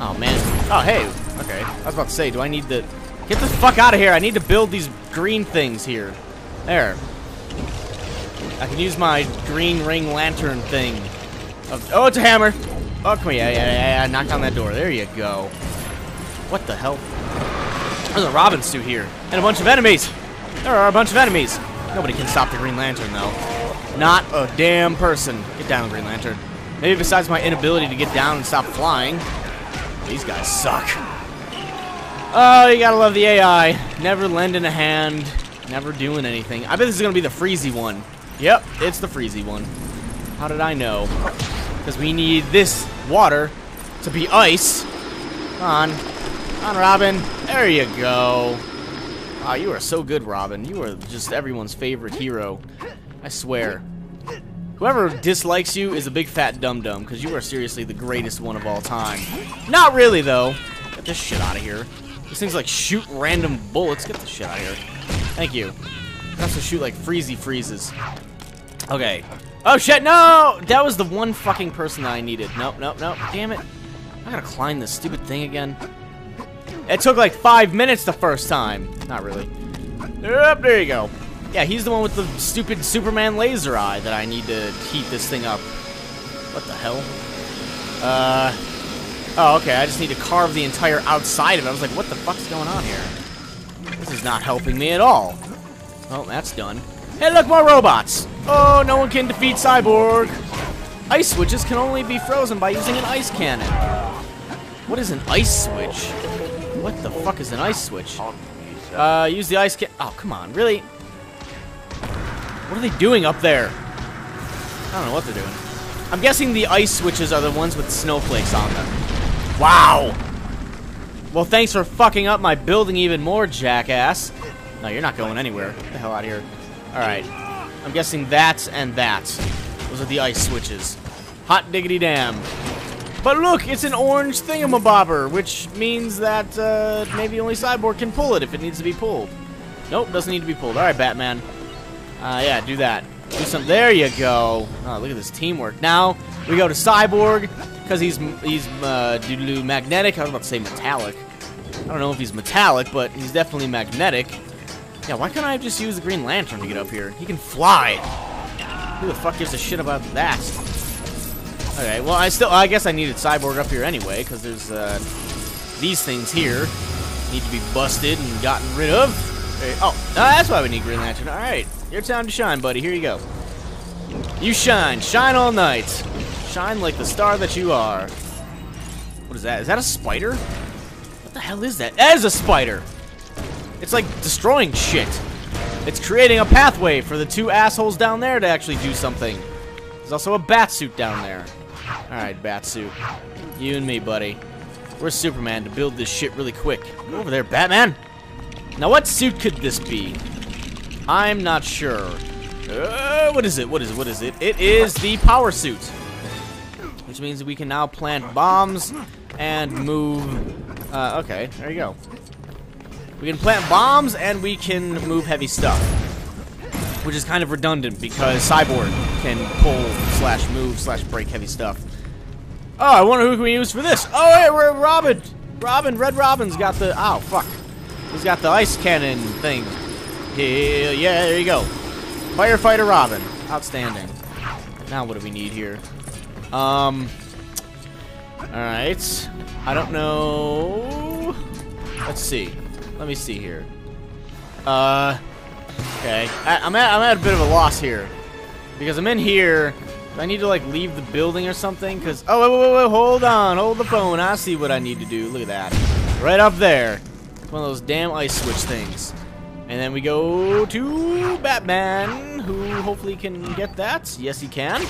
Oh, man. Oh, hey. Okay. I was about to say, do I need to... Get the fuck out of here. I need to build these green things here. There. I can use my green ring lantern thing. Of, oh, it's a hammer. Oh, come here. Yeah, yeah, yeah, yeah. Knock on that door. There you go. What the hell? There's a Robin suit here. And a bunch of enemies. There are a bunch of enemies. Nobody can stop the Green Lantern, though. Not a damn person. Get down, Green Lantern. Maybe besides my inability to get down and stop flying. These guys suck. Oh, you gotta love the AI. Never lending a hand. Never doing anything. I bet this is gonna be the freezy one. Yep, it's the freezy one. How did I know? Because we need this water to be ice. Come on. Come on, Robin. There you go. Wow, you are so good, Robin. You are just everyone's favorite hero. I swear. Whoever dislikes you is a big fat dum-dum, because you are seriously the greatest one of all time. Not really, though. Get this shit out of here. These things like shoot random bullets. Get the shit out of here. Thank you. I also shoot like freezy freezes. Okay. Oh shit, no! That was the one fucking person that I needed. Nope, nope, nope. Damn it. I gotta climb this stupid thing again. It took like five minutes the first time. Not really. Yep, there you go. Yeah, he's the one with the stupid Superman laser eye that I need to heat this thing up. What the hell? Uh... Oh, okay, I just need to carve the entire outside of it. I was like, what the fuck's going on here? This is not helping me at all. Oh, that's done. Hey, look, more robots! Oh, no one can defeat Cyborg! Ice switches can only be frozen by using an ice cannon. What is an ice switch? What the fuck is an ice switch? Uh, use the ice can- Oh, come on, really? What are they doing up there? I don't know what they're doing. I'm guessing the ice switches are the ones with snowflakes on them. Wow! Well, thanks for fucking up my building even more, jackass. No, you're not going anywhere. Get the hell out of here. Alright. I'm guessing that and that. Those are the ice switches. Hot diggity damn. But look, it's an orange thingamabobber, which means that uh, maybe only Cyborg can pull it if it needs to be pulled. Nope, doesn't need to be pulled. Alright, Batman. Uh, yeah, do that. Do some. There you go. Oh, look at this teamwork. Now we go to Cyborg because he's he's uh, magnetic. I was about to say metallic. I don't know if he's metallic, but he's definitely magnetic. Yeah, why can't I just use the Green Lantern to get up here? He can fly. Who the fuck gives a shit about that? Okay, well, I still, I guess I needed Cyborg up here anyway, because there's, uh, these things here need to be busted and gotten rid of. Okay. Oh, that's why we need Green Lantern. All right, your time to shine, buddy. Here you go. You shine. Shine all night. Shine like the star that you are. What is that? Is that a spider? What the hell is that? That is a spider! It's like destroying shit. It's creating a pathway for the two assholes down there to actually do something. There's also a bat suit down there. Alright, bat suit. You and me, buddy. We're Superman to build this shit really quick. Go over there, Batman! Now, what suit could this be? I'm not sure. Uh, what is it? What is it? What is it? It is the power suit. Which means we can now plant bombs and move... Uh, okay, there you go. We can plant bombs, and we can move heavy stuff. Which is kind of redundant, because Cyborg can pull, slash move, slash break heavy stuff. Oh, I wonder who can we use for this? Oh, hey, Robin! Robin, Red Robin's got the... Oh, fuck. He's got the ice cannon thing. Yeah, yeah, there you go. Firefighter Robin. Outstanding. Now what do we need here? Um... Alright. I don't know... Let's see. Let me see here. Uh, okay. I, am at I'm at a bit of a loss here because I'm in here. I need to like leave the building or something. Cause oh wait, wait, wait, hold on, hold the phone. I see what I need to do. Look at that, right up there. It's one of those damn ice switch things. And then we go to Batman, who hopefully can get that. Yes, he can.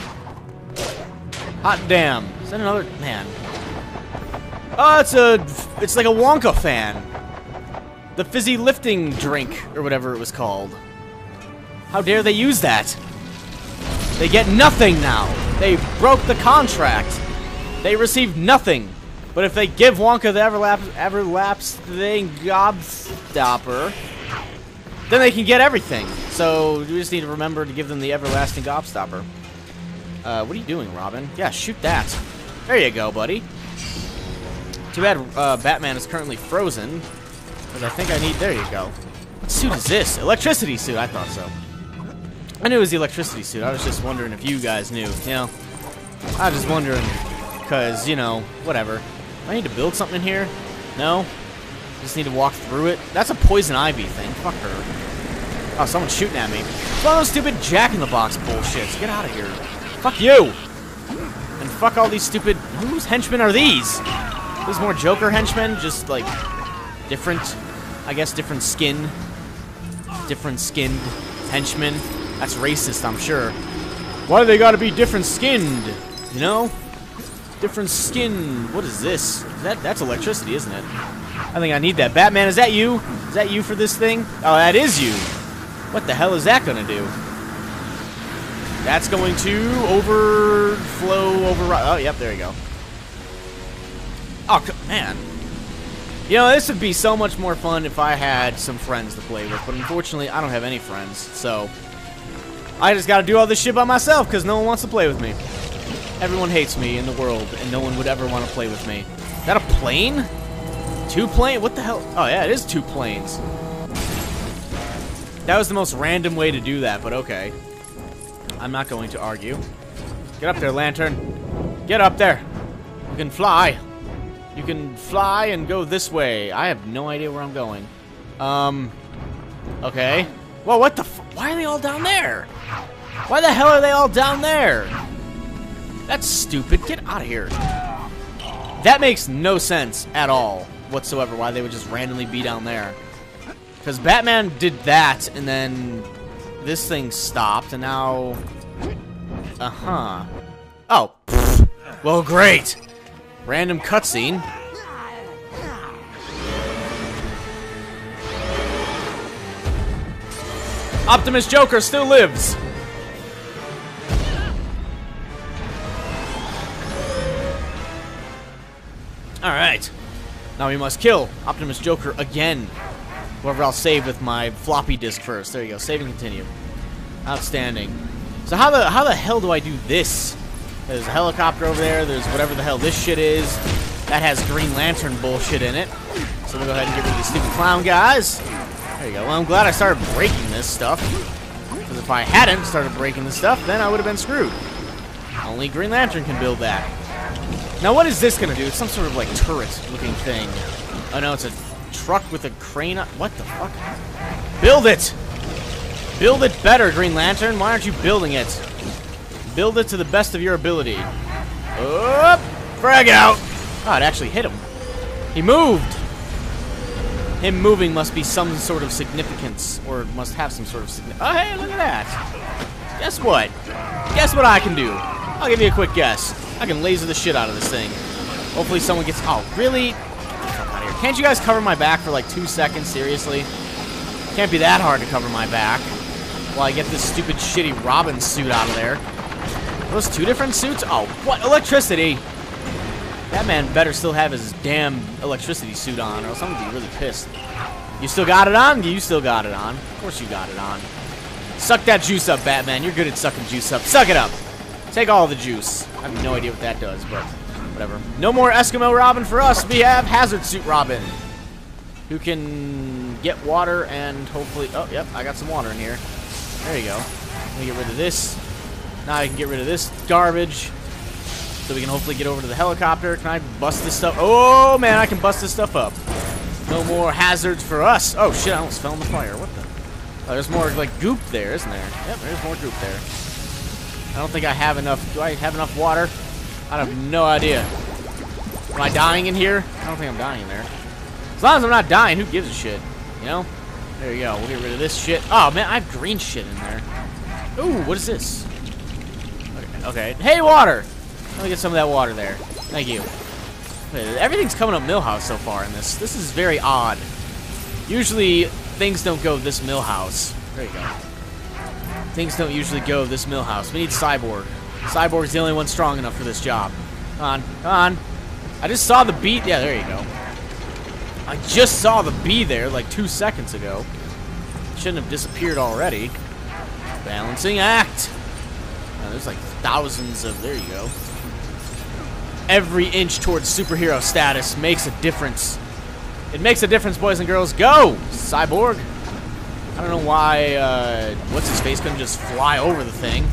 Hot damn. Is that another man? Oh, it's a, it's like a Wonka fan. The fizzy lifting drink, or whatever it was called. How dare they use that? They get nothing now. They broke the contract. They received nothing. But if they give Wonka the Everlapse, Everlapse thing Gobstopper, then they can get everything. So we just need to remember to give them the Everlasting Gobstopper. Uh, what are you doing, Robin? Yeah, shoot that. There you go, buddy. Too bad uh, Batman is currently frozen. Because I think I need... There you go. What suit is this? Electricity suit. I thought so. I knew it was the electricity suit. I was just wondering if you guys knew. You know, I was just wondering because, you know, whatever. I need to build something in here? No? Just need to walk through it? That's a poison ivy thing. Fuck her. Oh, someone's shooting at me. It's one of those stupid jack-in-the-box bullshits. Get out of here. Fuck you! And fuck all these stupid... Whose henchmen are these? These more Joker henchmen? Just, like, different... I guess different skin. Different skinned henchmen. That's racist, I'm sure. Why do they gotta be different skinned? You know? Different skin. What is this? That That's electricity, isn't it? I think I need that. Batman, is that you? Is that you for this thing? Oh, that is you. What the hell is that gonna do? That's going to overflow, override. Oh, yep, there you go. Oh, man. You know, this would be so much more fun if I had some friends to play with, but unfortunately, I don't have any friends, so... I just gotta do all this shit by myself, because no one wants to play with me. Everyone hates me in the world, and no one would ever want to play with me. Is that a plane? Two plane? What the hell? Oh, yeah, it is two planes. That was the most random way to do that, but okay. I'm not going to argue. Get up there, Lantern. Get up there. You can fly. You can fly and go this way. I have no idea where I'm going. Um, okay. Well, what the Why are they all down there? Why the hell are they all down there? That's stupid. Get out of here. That makes no sense at all whatsoever why they would just randomly be down there. Because Batman did that, and then this thing stopped, and now... Uh-huh. Oh. Well, great. Random cutscene. Optimus Joker still lives. Now we must kill Optimus Joker again. Whoever I'll save with my floppy disk first. There you go. Save and continue. Outstanding. So how the how the hell do I do this? There's a helicopter over there. There's whatever the hell this shit is. That has Green Lantern bullshit in it. So we'll go ahead and get rid of these stupid clown guys. There you go. Well, I'm glad I started breaking this stuff. Because if I hadn't started breaking this stuff, then I would have been screwed. Only Green Lantern can build that. Now, what is this gonna do? It's some sort of, like, turret-looking thing. Oh, no, it's a truck with a crane What the fuck? Build it! Build it better, Green Lantern. Why aren't you building it? Build it to the best of your ability. Up! Frag out! Oh, it actually hit him. He moved! Him moving must be some sort of significance, or must have some sort of significance. Oh, hey, look at that! Guess what? Guess what I can do? I'll give you a quick guess. I can laser the shit out of this thing. Hopefully someone gets... Oh, really? Can't you guys cover my back for like two seconds? Seriously? Can't be that hard to cover my back. While I get this stupid shitty Robin suit out of there. Those two different suits? Oh, what? Electricity! That man better still have his damn electricity suit on, or else I'm gonna be really pissed. You still got it on? You still got it on. Of course you got it on. Suck that juice up, Batman. You're good at sucking juice up. Suck it up! Take all the juice. I have no idea what that does, but whatever. No more Eskimo Robin for us. We have Hazard Suit Robin, who can get water and hopefully... Oh, yep, I got some water in here. There you go. Let me get rid of this. Now I can get rid of this garbage. So we can hopefully get over to the helicopter. Can I bust this stuff? Oh, man, I can bust this stuff up. No more hazards for us. Oh, shit, I almost fell in the fire. What? Oh, there's more, like, goop there, isn't there? Yep, there's more goop there. I don't think I have enough. Do I have enough water? I have no idea. Am I dying in here? I don't think I'm dying in there. As long as I'm not dying, who gives a shit? You know? There you go. We'll get rid of this shit. Oh, man, I have green shit in there. Ooh, what is this? Okay. okay. Hey, water! Let me get some of that water there. Thank you. Everything's coming up Milhouse so far in this. This is very odd. Usually, things don't go this Milhouse. There you go. Things don't usually go this Milhouse. We need Cyborg. Cyborg's the only one strong enough for this job. Come on, come on. I just saw the beat. Yeah, there you go. I just saw the bee there like two seconds ago. Shouldn't have disappeared already. Balancing act. Oh, there's like thousands of. There you go. every inch towards superhero status makes a difference. It makes a difference, boys and girls. Go! Cyborg. I don't know why, uh, what's his face couldn't just fly over the thing.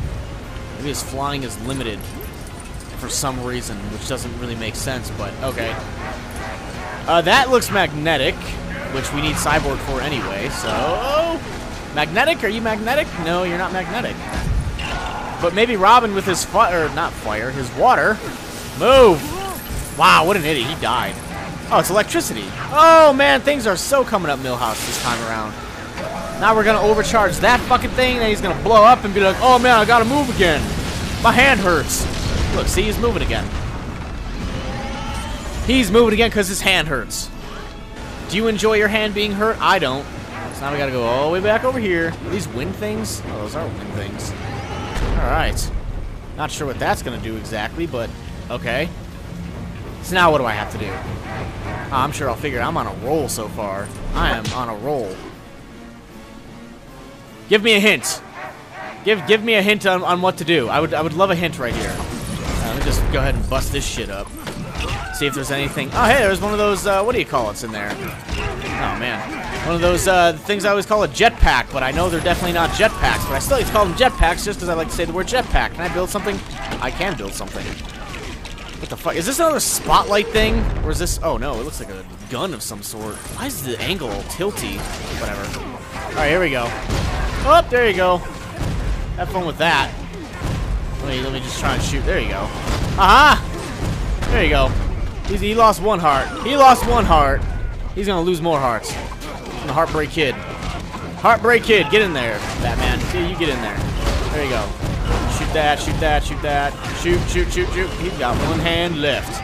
Maybe his flying is limited for some reason, which doesn't really make sense, but okay. Uh, that looks magnetic, which we need Cyborg for anyway, so... Magnetic? Are you magnetic? No, you're not magnetic. But maybe Robin with his fire, not fire, his water. Move! Wow, what an idiot. He died. Oh, it's electricity. Oh, man, things are so coming up Milhouse this time around. Now we're going to overcharge that fucking thing, and he's going to blow up and be like, oh, man, I got to move again. My hand hurts. Look, see, he's moving again. He's moving again because his hand hurts. Do you enjoy your hand being hurt? I don't. So now we got to go all the way back over here. Are these wind things? Oh, those are wind things. All right. Not sure what that's going to do exactly, but okay. So now what do I have to do? Oh, I'm sure I'll figure it. I'm on a roll so far. I am on a roll. Give me a hint. Give give me a hint on, on what to do. I would I would love a hint right here. Uh, let me just go ahead and bust this shit up. See if there's anything. Oh hey, there's one of those. Uh, what do you call it's in there? Oh man, one of those uh, things I always call a jetpack, but I know they're definitely not jetpacks. But I still like to call them jetpacks just because I like to say the word jetpack. Can I build something? I can build something. The fuck? Is this another spotlight thing? Or is this... Oh, no. It looks like a gun of some sort. Why is the angle tilty? Whatever. Alright, here we go. Oh, there you go. Have fun with that. Let me, let me just try and shoot. There you go. Aha! There you go. He's, he lost one heart. He lost one heart. He's gonna lose more hearts. From the Heartbreak Kid. Heartbreak Kid, get in there, Batman. Yeah, you get in there. There you go. Shoot that, shoot that, shoot that. Shoot, shoot, shoot, shoot. He's got one hand left.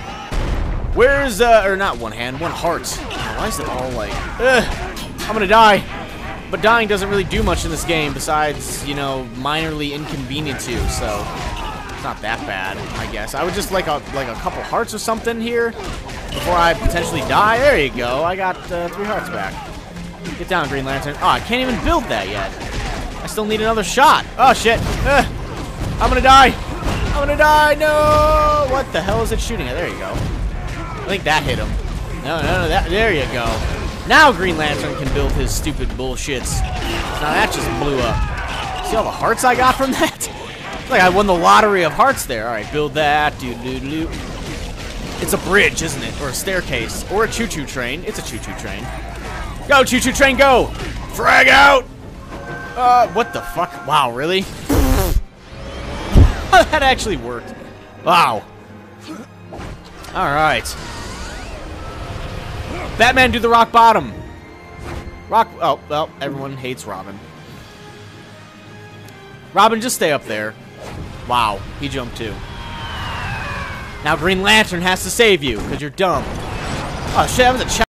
Where's, uh, or not one hand, one heart. Why is it all like, ugh, I'm gonna die. But dying doesn't really do much in this game besides, you know, minorly inconvenience you, so it's not that bad, I guess. I would just like a like a couple hearts or something here before I potentially die. There you go. I got uh, three hearts back. Get down, Green Lantern. Oh, I can't even build that yet. I still need another shot. Oh, shit. Ugh. I'm gonna die. I'm gonna die. No. What the hell is it shooting at? There you go. I think that hit him. No, no, no. That, there you go. Now Green Lantern can build his stupid bullshits. Now that just blew up. See all the hearts I got from that? like I won the lottery of hearts there. All right, build that. Do do do. It's a bridge, isn't it? Or a staircase. Or a choo-choo train. It's a choo-choo train. Go, choo-choo train, go! Frag out! Uh, what the fuck? Wow, really? That actually worked. Wow. Alright. Batman, do the rock bottom. Rock... Oh, well, everyone hates Robin. Robin, just stay up there. Wow, he jumped too. Now Green Lantern has to save you, because you're dumb. Oh shit, that was a